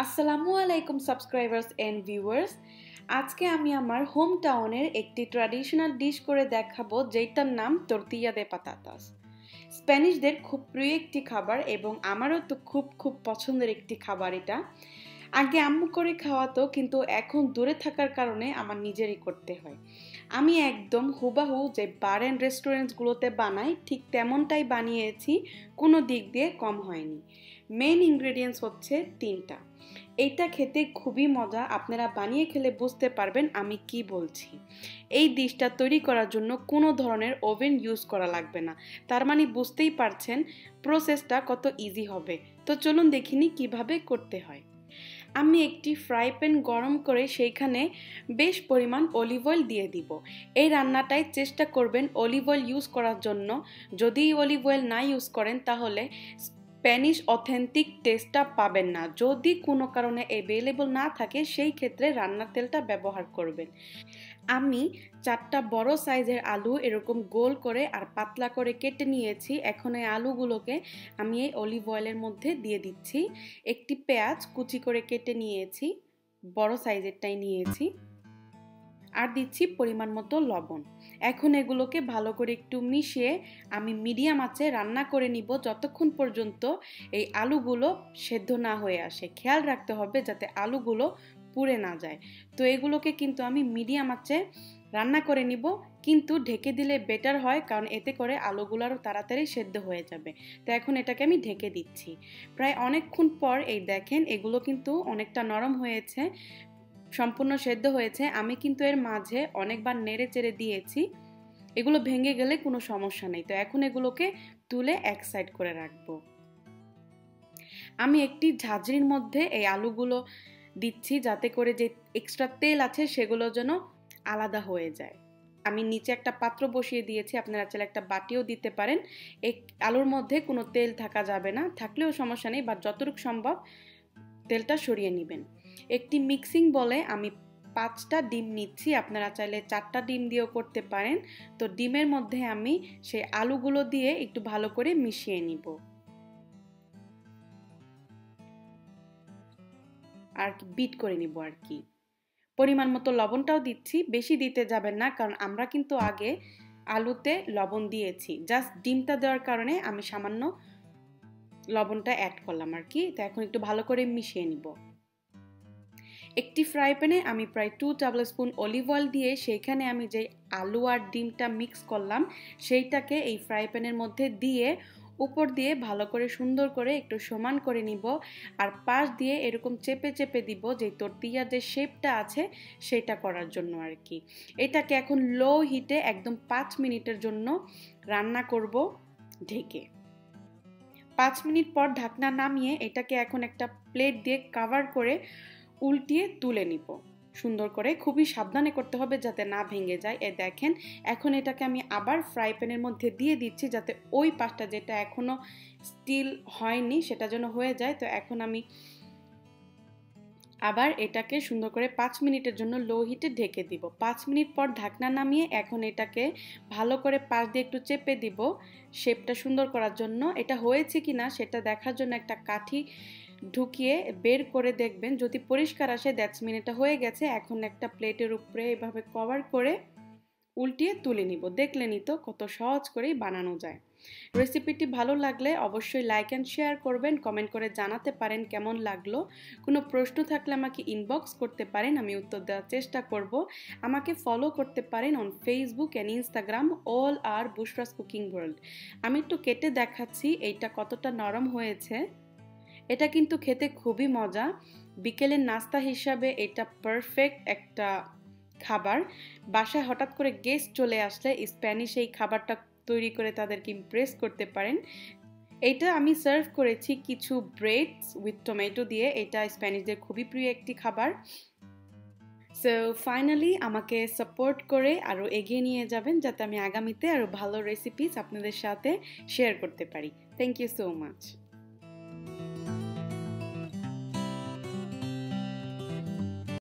আসসালামু আলাইকুম subscribers and viewers আজকে আমি আমার হোম টাউনের একটি ট্র্যাডিশনাল ডিশ করে দেখাবো যেটার নাম তর্তিয়া দে পাতাতাস স্প্যানিশদের খুব প্রিয় একটি খাবার এবং আমারও তো খুব খুব পছন্দের একটি খাবার এটা। আগে আম্মু করে খাওয়াতো, কিন্তু এখন দূরে থাকার কারণে আমার নিজেরই করতে হয়। আমি একদম হুবাহু যে বার অ্যান্ড রেস্টুরেন্টসগুলোতে বানাই, ঠিক তেমনটাই বানিয়েছি, কোনো দিক দিয়ে কম হয়নি। মেন ইনগ্রেডিয়েন্টস হচ্ছে তিনটা। এইটা খেতে খুবই মজা, আপনারা বানিয়ে খেলে বুঝতে পারবেন আমি কি বলছি। এই ডিশটা তৈরি করার জন্য কোনো ধরনের ওভেন ইউজ করা লাগবে না। তার মানে বুঝতেই পারছেন প্রসেসটা কত ইজি হবে। তো চলুন দেখিনি কীভাবে করতে হয়। আমি একটি ফ্রাই প্যান গরম করে সেইখানে বেশ পরিমাণ অলিভ অয়েল দিয়ে দিব। এই রান্নাটায় চেষ্টা করবেন অলিভ অয়েল ইউজ করার জন্য। যদি অলিভ অয়েল না ইউজ করেন তাহলে স্প্যানিশ অথেন্টিক টেস্টটা পাবেন না। যদি কোনো কারণে অ্যাভেলেবল না থাকে, সেই ক্ষেত্রে রান্নার তেলটা ব্যবহার করবেন। আমি চারটা বড় সাইজের আলু এরকম গোল করে আর পাতলা করে কেটে নিয়েছি। এখন এই আলুগুলোকে আমি এই অলিভ অয়েলের মধ্যে দিয়ে দিচ্ছি। একটি পেঁয়াজ কুচি করে কেটে নিয়েছি, বড় সাইজেরটাই নিয়েছি। আর দিচ্ছি পরিমাণ মতো লবণ। এখন এগুলোকে ভালো করে একটু মিশিয়ে আমি মিডিয়াম আঁচে রান্না করে নিব যতক্ষণ পর্যন্ত এই আলুগুলো সেদ্ধ না হয়ে আসে। খেয়াল রাখতে হবে যাতে আলুগুলো পুড়ে না যায়। তো এগুলোকে কিন্তু আমি মিডিয়াম আঁচে রান্না করে নিব, কিন্তু ঢেকে দিলে বেটার হয় কারণ এতে করে আলুগুলো আরও তাড়াতাড়ি সেদ্ধ হয়ে যাবে। তো এখন এটাকে আমি ঢেকে দিচ্ছি। প্রায় অনেকক্ষণ পর এই দেখেন এগুলো কিন্তু অনেকটা নরম হয়েছে। সম্পূর্ণ সেদ্ধ হয়েছে। আমি কিন্তু এর মাঝে অনেকবার নেড়ে চেড়ে দিয়েছি। এগুলো ভেঙে গেলে কোনো সমস্যা নেই। তো এখন এগুলোকে তুলে এক সাইড করে রাখব। আমি একটি ঝাঁঝরির মধ্যে এই আলুগুলো দিচ্ছি যাতে করে যে এক্সট্রা তেল আছে সেগুলো যেন আলাদা হয়ে যায়। আমি নিচে একটা পাত্র বসিয়ে দিয়েছি। আপনারা চাইলে একটা বাটিও দিতে পারেন। এই আলুর মধ্যে কোনো তেল থাকা যাবে না। থাকলেও সমস্যা নেই। বা যতটুকু সম্ভব তেলটা সরিয়ে নেবেন। একটি মিক্সিং বলে আমি পাঁচটা ডিম নিচ্ছি। আপনারা চাইলে চারটা ডিম দিয়েও করতে পারেন। তো ডিমের মধ্যে আমি সেই আলুগুলো দিয়ে একটু ভালো করে মিশিয়ে নিব। আর বিট করে নিব আর কি। পরিমাণ মতো লবণটাও দিচ্ছি। বেশি দিতে যাবেন না, কারণ আমরা কিন্তু আগে আলুতে লবণ দিয়েছি। জাস্ট ডিমটা দেওয়ার কারণে আমি সামান্য লবণটা অ্যাড করলাম আর কি। তো এখন একটু ভালো করে মিশিয়ে নিব। একটি ফ্রাই প্যানে আমি প্রায় two table spoon olive oil দিয়ে সেইখানে আমি যে আলু আর ডিমটা মিক্স করলাম, সেইটাকে এই ফ্রাই প্যানের মধ্যে দিয়ে উপর দিয়ে ভালো করে সুন্দর করে একটু সমান করে নিব আর পাশ দিয়ে এরকম চেপে চেপে দিব যে তর্তিয়ার যে শেপটা আছে সেটা করার জন্য আর কি। এটাকে এখন লো হিটে একদম পাঁচ মিনিটের জন্য রান্না করব ঢেকে। পাঁচ মিনিট পর ঢাকনা নামিয়ে এটাকে এখন একটা প্লেট দিয়ে কাভার করে উল্টিয়ে তুলে নিব। সুন্দর করে খুবই সাবধানে করতে হবে যাতে না ভেঙে যায়। এ দেখেন, এখন এটাকে আমি আবার ফ্রাই প্যানের মধ্যে দিয়ে দিচ্ছি যাতে ওই পাশটা যেটা এখনও স্টিল হয়নি সেটা যেন হয়ে যায়। তো এখন আমি আবার এটাকে সুন্দর করে পাঁচ মিনিটের জন্য লো হিটে ঢেকে দিব। পাঁচ মিনিট পর ঢাকনা নামিয়ে এখন এটাকে ভালো করে পাশ দিয়ে একটু চেপে দিব। শেপটা সুন্দর করার জন্য। এটা হয়েছে কি না সেটা দেখার জন্য একটা কাঠি ঢুকিয়ে বের করে দেখবেন। যদি পরিষ্কার আসে দ্যাটস মিন এটা হয়ে গেছে, এখন একটা প্লেটের উপরে এভাবে কভার করে উল্টিয়ে তুলে নিব। দেখলেনই তো কত সহজ করেই বানানো যায়। রেসিপিটি ভালো লাগলে অবশ্যই লাইক অ্যান্ড শেয়ার করবেন কমেন্ট করে জানাতে পারেন কেমন লাগল। কোনো প্রশ্ন থাকলে আমাকে ইনবক্স করতে পারেন, আমি উত্তর দেওয়ার চেষ্টা করব। আমাকে ফলো করতে পারেন on Facebook and Instagram all R Bushra's cooking world আমি একটু কেটে দেখাচ্ছি, এইটা কতটা নরম হয়েছে। এটা কিন্তু খেতে খুবই মজা। বিকেলের নাস্তা হিসাবে এটা পারফেক্ট একটা খাবার। বাসায় হঠাৎ করে গেস্ট চলে আসলে স্প্যানিশ এই খাবারটা তৈরি করে তাদেরকে ইমপ্রেস করতে পারেন। এইটা আমি সার্ভ করেছি কিছু ব্রেডস উইথ টমেটো দিয়ে। এটা স্প্যানিশদের খুবই প্রিয় একটি খাবার। সো ফাইনালি আমাকে সাপোর্ট করে আরও এগিয়ে নিয়ে যাবেন যাতে আমি আগামীতে আরও ভালো রেসিপিস আপনাদের সাথে শেয়ার করতে পারি। Thank you so much